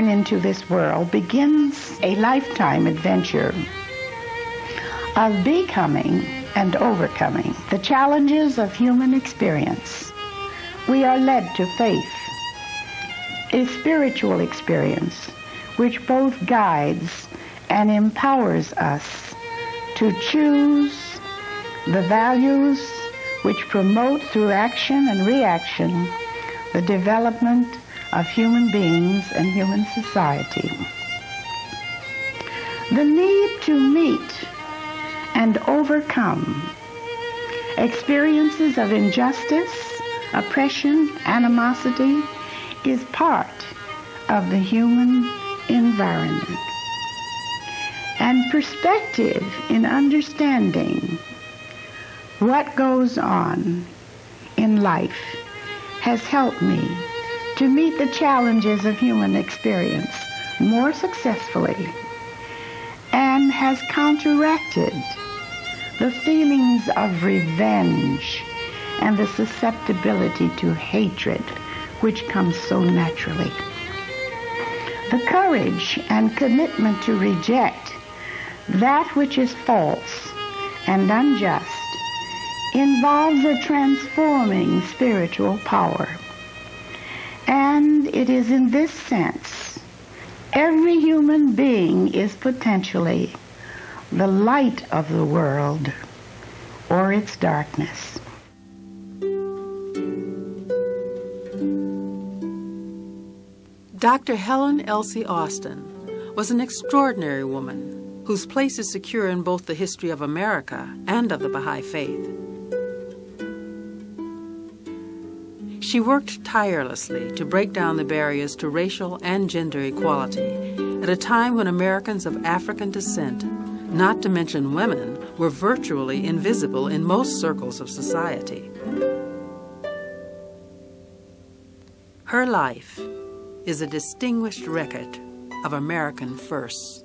born into this world begins a lifetime adventure of becoming and overcoming the challenges of human experience. We are led to faith, a spiritual experience which both guides and empowers us to choose the values which promote through action and reaction the development of human beings and human society. The need to meet and overcome experiences of injustice, oppression, animosity is part of the human environment. And perspective in understanding what goes on in life has helped me to meet the challenges of human experience more successfully and has counteracted the feelings of revenge and the susceptibility to hatred which comes so naturally. The courage and commitment to reject that which is false and unjust involves a transforming spiritual power. And it is in this sense, every human being is potentially the light of the world or its darkness. Dr. Helen Elsie Austin was an extraordinary woman whose place is secure in both the history of America and of the Baha'i Faith. She worked tirelessly to break down the barriers to racial and gender equality at a time when Americans of African descent not to mention women, were virtually invisible in most circles of society. Her life is a distinguished record of American firsts.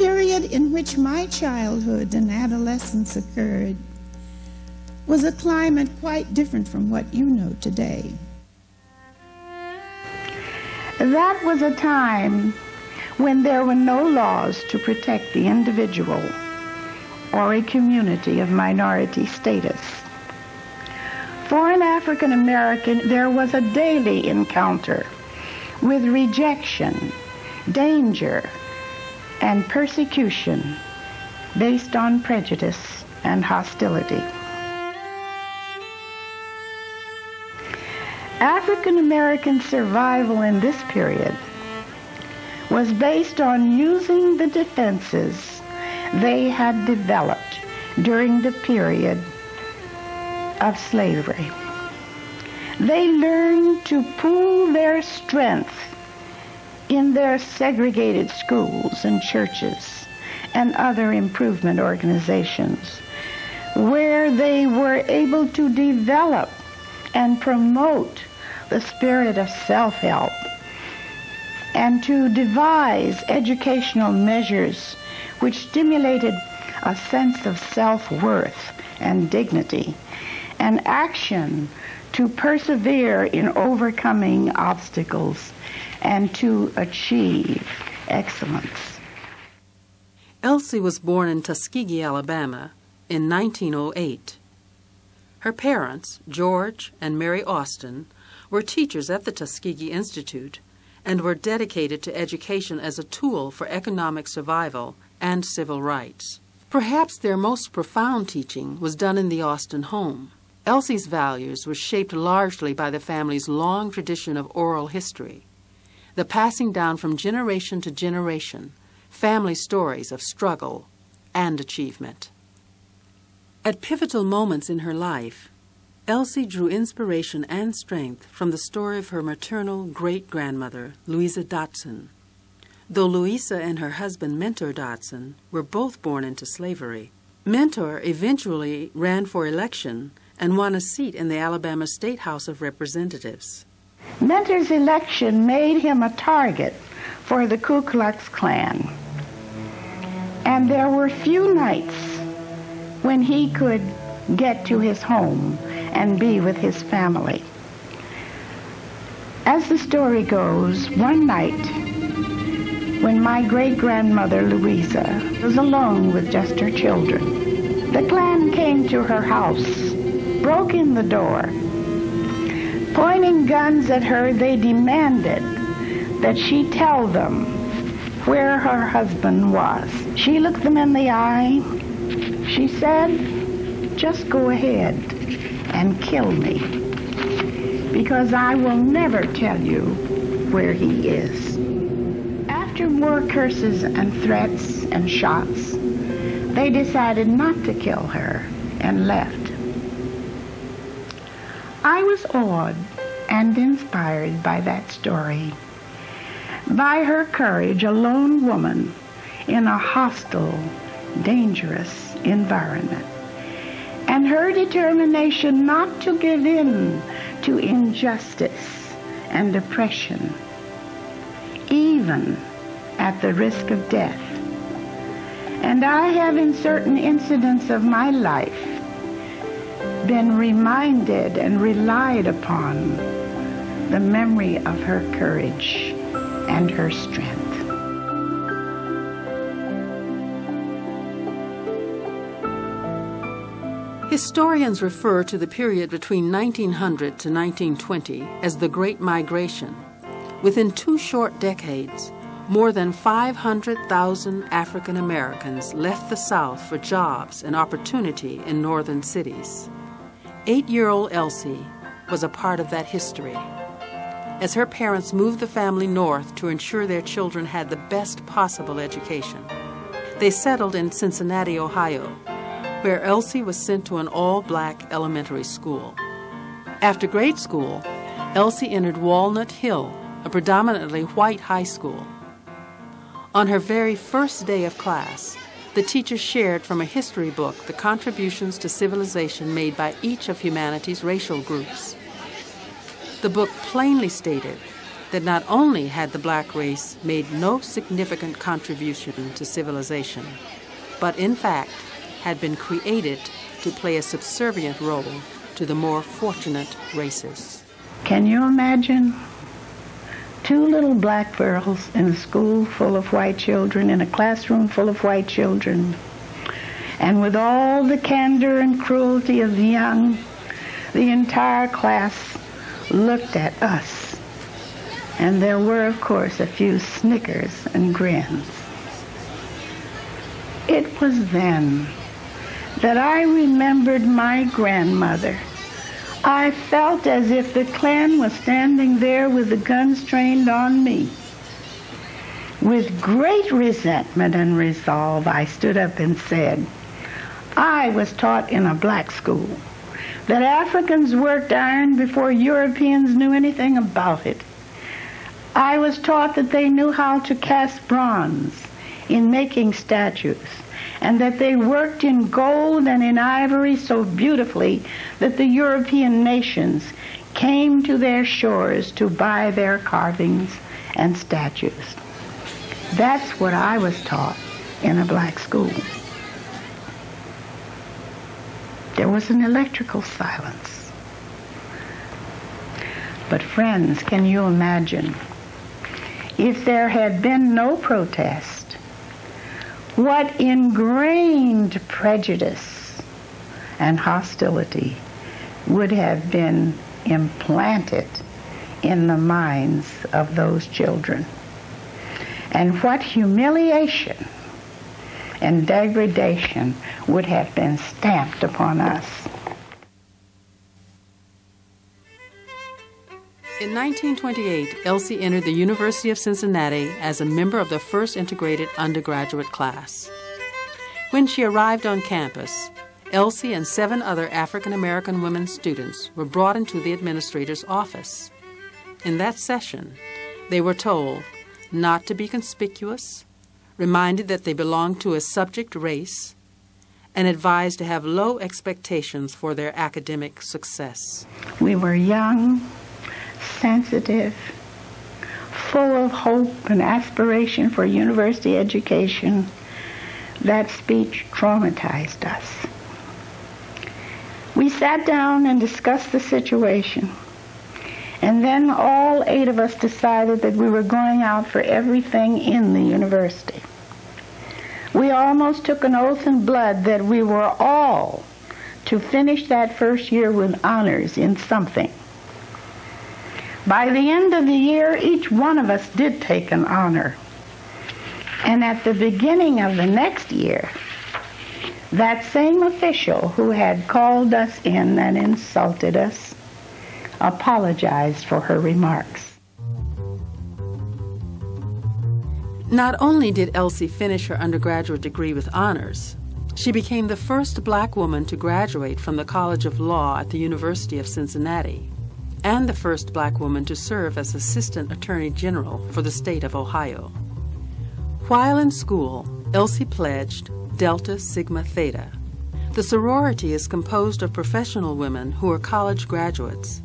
Period in which my childhood and adolescence occurred was a climate quite different from what you know today. That was a time when there were no laws to protect the individual or a community of minority status. For an African American, there was a daily encounter with rejection, danger, and persecution based on prejudice and hostility. African American survival in this period was based on using the defenses they had developed during the period of slavery. They learned to pool their strength in their segregated schools and churches and other improvement organizations where they were able to develop and promote the spirit of self-help and to devise educational measures which stimulated a sense of self-worth and dignity and action to persevere in overcoming obstacles and to achieve excellence. Elsie was born in Tuskegee, Alabama in 1908. Her parents, George and Mary Austin, were teachers at the Tuskegee Institute and were dedicated to education as a tool for economic survival and civil rights. Perhaps their most profound teaching was done in the Austin home. Elsie's values were shaped largely by the family's long tradition of oral history, the passing down from generation to generation family stories of struggle and achievement. At pivotal moments in her life, Elsie drew inspiration and strength from the story of her maternal great grandmother, Louisa Dotson. Though Louisa and her husband, Mentor Dotson, were both born into slavery, Mentor eventually ran for election and won a seat in the Alabama State House of Representatives. Mentor's election made him a target for the Ku Klux Klan. And there were few nights when he could get to his home and be with his family. As the story goes, one night when my great-grandmother Louisa was alone with just her children, the Klan came to her house, broke in the door. Pointing guns at her, they demanded that she tell them where her husband was. She looked them in the eye. She said, just go ahead and kill me because I will never tell you where he is. After more curses and threats and shots, they decided not to kill her and left. I was awed and inspired by that story. By her courage, a lone woman in a hostile, dangerous environment. And her determination not to give in to injustice and oppression, even at the risk of death. And I have in certain incidents of my life been reminded and relied upon the memory of her courage and her strength. Historians refer to the period between 1900 to 1920 as the Great Migration. Within two short decades, more than 500,000 African Americans left the South for jobs and opportunity in northern cities. Eight year old Elsie was a part of that history. As her parents moved the family north to ensure their children had the best possible education, they settled in Cincinnati, Ohio, where Elsie was sent to an all black elementary school. After grade school, Elsie entered Walnut Hill, a predominantly white high school. On her very first day of class, the teacher shared from a history book the contributions to civilization made by each of humanity's racial groups. The book plainly stated that not only had the black race made no significant contribution to civilization, but in fact had been created to play a subservient role to the more fortunate races. Can you imagine two little black girls in a school full of white children, in a classroom full of white children, and with all the candor and cruelty of the young, the entire class looked at us. And there were, of course, a few snickers and grins. It was then that I remembered my grandmother. I felt as if the Klan was standing there with the guns trained on me. With great resentment and resolve, I stood up and said, I was taught in a black school that Africans worked iron before Europeans knew anything about it. I was taught that they knew how to cast bronze in making statues and that they worked in gold and in ivory so beautifully that the European nations came to their shores to buy their carvings and statues. That's what I was taught in a black school. There was an electrical silence. But friends, can you imagine if there had been no protest what ingrained prejudice and hostility would have been implanted in the minds of those children. And what humiliation and degradation would have been stamped upon us. In 1928, Elsie entered the University of Cincinnati as a member of the first integrated undergraduate class. When she arrived on campus, Elsie and seven other African American women students were brought into the administrator's office. In that session, they were told not to be conspicuous, reminded that they belonged to a subject race, and advised to have low expectations for their academic success. We were young, sensitive, full of hope and aspiration for university education, that speech traumatized us. We sat down and discussed the situation. And then all eight of us decided that we were going out for everything in the university. We almost took an oath in blood that we were all to finish that first year with honors in something. By the end of the year, each one of us did take an honor. And at the beginning of the next year, that same official who had called us in and insulted us apologized for her remarks. Not only did Elsie finish her undergraduate degree with honors, she became the first black woman to graduate from the College of Law at the University of Cincinnati and the first black woman to serve as Assistant Attorney General for the state of Ohio. While in school, Elsie pledged Delta Sigma Theta. The sorority is composed of professional women who are college graduates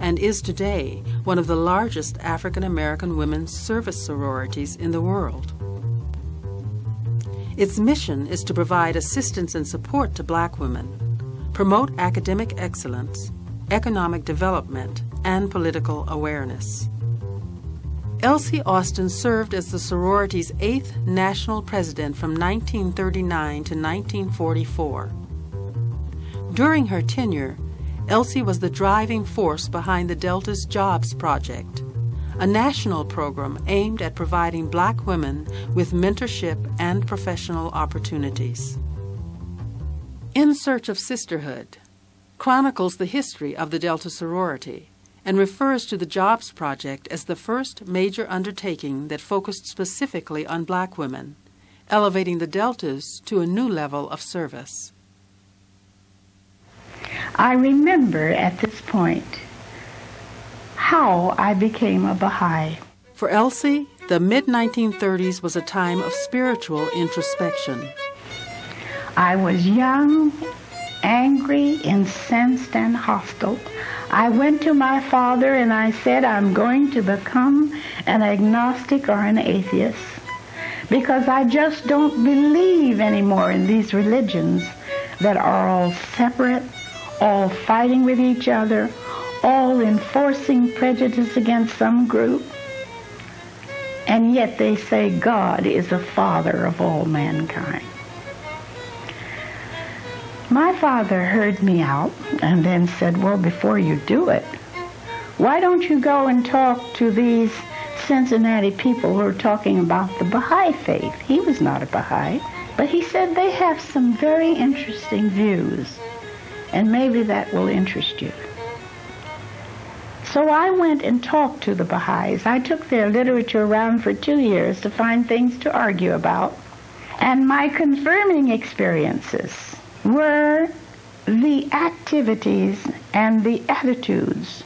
and is today one of the largest African American women's service sororities in the world. Its mission is to provide assistance and support to black women, promote academic excellence, economic development, and political awareness. Elsie Austin served as the sorority's eighth national president from 1939 to 1944. During her tenure, Elsie was the driving force behind the Delta's Jobs Project, a national program aimed at providing black women with mentorship and professional opportunities. In Search of Sisterhood chronicles the history of the Delta sorority and refers to the Jobs Project as the first major undertaking that focused specifically on black women, elevating the Deltas to a new level of service. I remember at this point how I became a Baha'i. For Elsie, the mid 1930s was a time of spiritual introspection. I was young, angry, incensed, and hostile. I went to my father and I said, I'm going to become an agnostic or an atheist because I just don't believe anymore in these religions that are all separate all fighting with each other, all enforcing prejudice against some group. And yet they say God is the father of all mankind. My father heard me out and then said, well, before you do it, why don't you go and talk to these Cincinnati people who are talking about the Baha'i faith? He was not a Baha'i, but he said they have some very interesting views and maybe that will interest you. So I went and talked to the Baha'is. I took their literature around for two years to find things to argue about. And my confirming experiences were the activities and the attitudes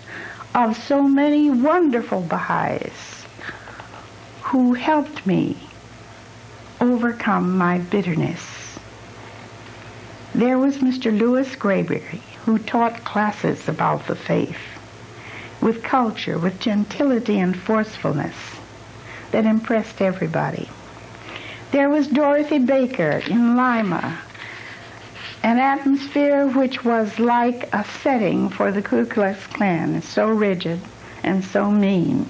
of so many wonderful Baha'is who helped me overcome my bitterness there was Mr. Louis Gregory, who taught classes about the faith with culture, with gentility and forcefulness that impressed everybody. There was Dorothy Baker in Lima, an atmosphere which was like a setting for the Ku Klux Klan, so rigid and so mean.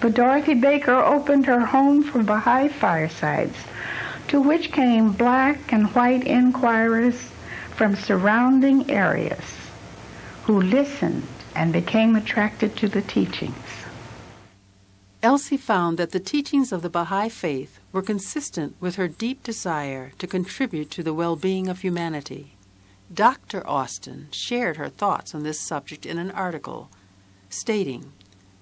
But Dorothy Baker opened her home for Baha'i firesides to which came black and white inquirers from surrounding areas who listened and became attracted to the teachings. Elsie found that the teachings of the Baha'i faith were consistent with her deep desire to contribute to the well being of humanity. Dr. Austin shared her thoughts on this subject in an article, stating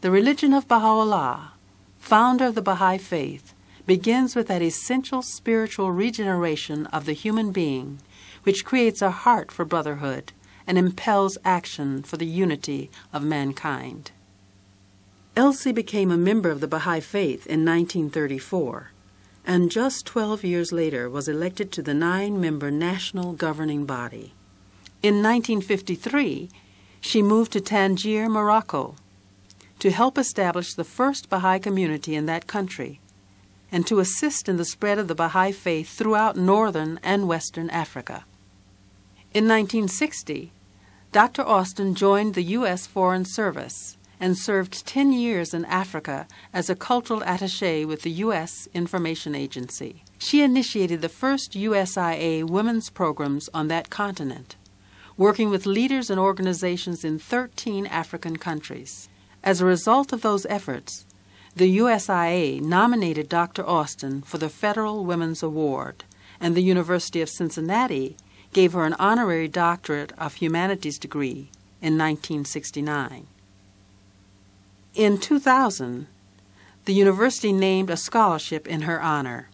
The religion of Baha'u'llah, founder of the Baha'i faith, begins with that essential spiritual regeneration of the human being, which creates a heart for brotherhood and impels action for the unity of mankind. Elsie became a member of the Baha'i Faith in 1934 and just 12 years later was elected to the nine member national governing body. In 1953, she moved to Tangier, Morocco, to help establish the first Baha'i community in that country and to assist in the spread of the Baha'i faith throughout northern and western Africa. In 1960, Dr. Austin joined the U.S. Foreign Service and served 10 years in Africa as a cultural attaché with the U.S. Information Agency. She initiated the first USIA women's programs on that continent, working with leaders and organizations in 13 African countries. As a result of those efforts, the USIA nominated Dr. Austin for the Federal Women's Award, and the University of Cincinnati gave her an honorary doctorate of humanities degree in 1969. In 2000, the university named a scholarship in her honor.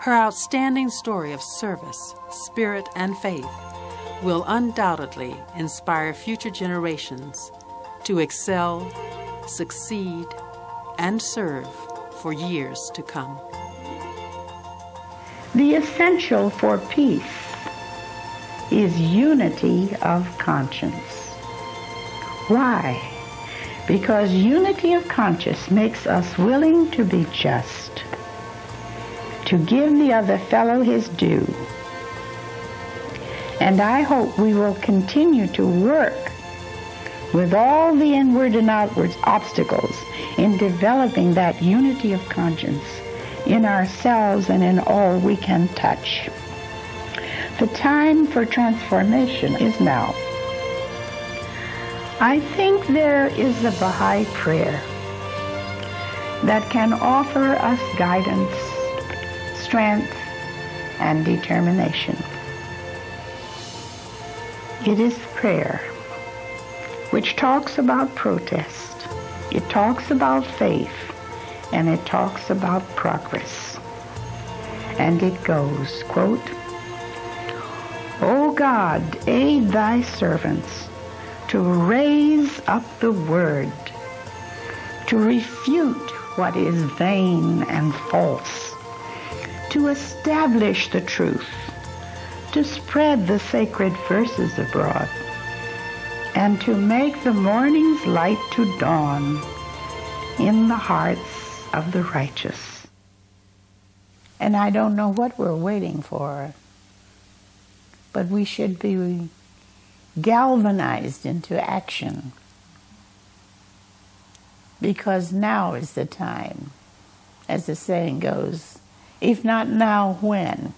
Her outstanding story of service, spirit, and faith will undoubtedly inspire future generations to excel, succeed, and serve for years to come. The essential for peace is unity of conscience. Why? Because unity of conscience makes us willing to be just, to give the other fellow his due. And I hope we will continue to work with all the inward and outward obstacles in developing that unity of conscience in ourselves and in all we can touch. The time for transformation is now. I think there is a Baha'i prayer that can offer us guidance, strength, and determination. It is prayer which talks about protest. It talks about faith and it talks about progress. And it goes, quote, O God, aid thy servants to raise up the word, to refute what is vain and false, to establish the truth, to spread the sacred verses abroad, and to make the morning's light to dawn in the hearts of the righteous. And I don't know what we're waiting for, but we should be galvanized into action because now is the time, as the saying goes, if not now, when?